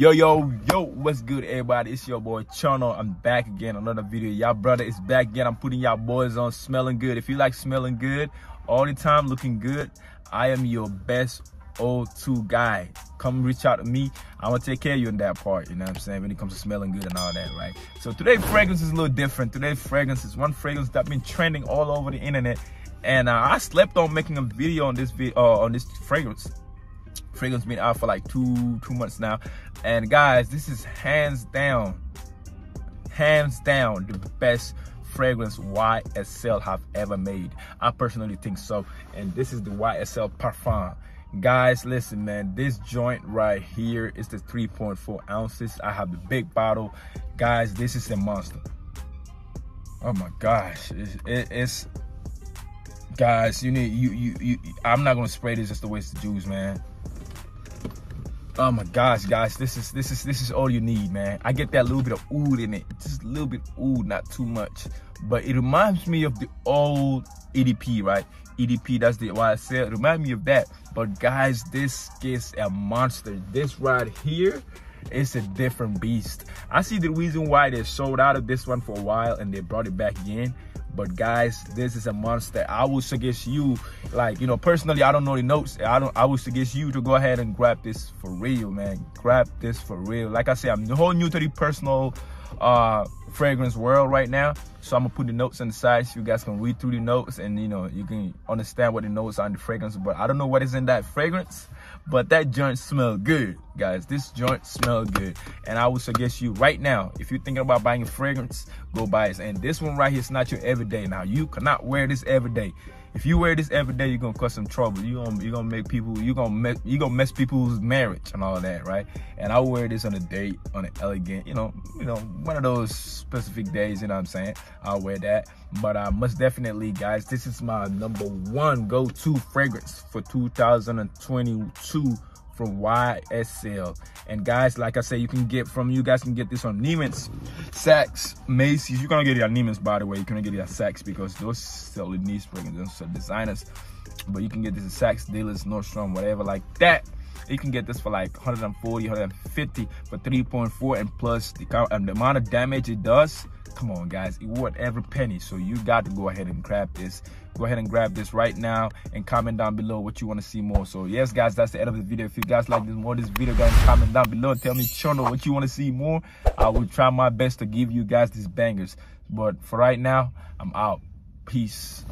Yo, yo, yo, what's good, everybody? It's your boy Chono. I'm back again, another video. Y'all brother is back again. I'm putting y'all boys on smelling good. If you like smelling good, all the time looking good, I am your best O2 guy. Come reach out to me. I'm gonna take care of you in that part, you know what I'm saying, when it comes to smelling good and all that, right? So today fragrance is a little different. Today fragrance is one fragrance that's been trending all over the internet. And uh, I slept on making a video on this video uh, on this fragrance fragrance been out for like two two months now. And guys this is hands down hands down the best fragrance YSL have ever made. I personally think so. And this is the YSL Parfum. Guys listen man this joint right here is the 3.4 ounces. I have the big bottle. Guys this is a monster. Oh my gosh. It's, it, it's guys you need you, you you i'm not gonna spray this just to waste the juice man Oh my gosh, guys, this is this is this is all you need, man. I get that little bit of oud in it, just a little bit oud, not too much. But it reminds me of the old EDP, right? EDP, that's the why I said remind me of that. But guys, this is a monster. This right here is a different beast. I see the reason why they sold out of this one for a while and they brought it back again but guys this is a monster. I would suggest you like you know personally i don't know the notes. I don't i would suggest you to go ahead and grab this for real man. Grab this for real. Like i said i'm the whole new to the personal uh fragrance world right now. So i'm gonna put the notes on the side so you guys can read through the notes and you know you can understand what the notes are in the fragrance but i don't know what is in that fragrance but that joint smell good guys. This joint smell good. And i would suggest you right now if you're thinking about buying a fragrance go buy it. And this one right here is not your everyday. Now you cannot wear this every day if you wear this every day, you're gonna cause some trouble. You're gonna you're gonna make people you're gonna mess you gonna mess people's marriage and all that, right? And I wear this on a date, on an elegant, you know, you know, one of those specific days, you know what I'm saying? I'll wear that. But uh most definitely, guys, this is my number one go-to fragrance for 2022 from YSL. And guys, like I said, you can get from you guys can get this on Neiman's, Saks, Macy's. You're gonna get it at Neiman's, by the way. You're gonna get it at Saks because those sell the niche fragrances, so designers. But you can get this at Saks, Dillard's, Nordstrom, whatever like that. You can get this for like 140, 150 for 3.4 and plus the, the amount of damage it does come on guys. It every penny. So you got to go ahead and grab this. Go ahead and grab this right now and comment down below what you want to see more. So yes guys that's the end of the video. If you guys like this more this video guys comment down below. Tell me channel what you want to see more. I will try my best to give you guys these bangers. But for right now i'm out. Peace